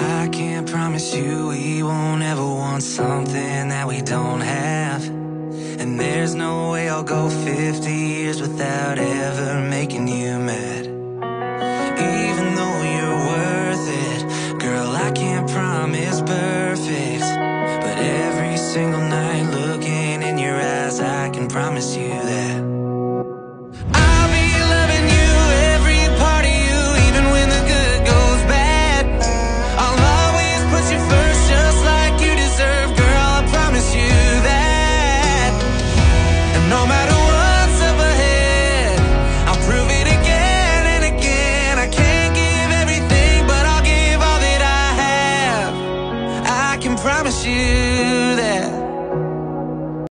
I can't promise you we won't ever want something that we don't have. And there's no way I'll go 50 years without ever making you mad. Even though you're worth it, girl, I can't promise perfect. But every single night looking in your eyes, I can promise you that. promise you.